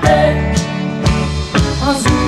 break. Az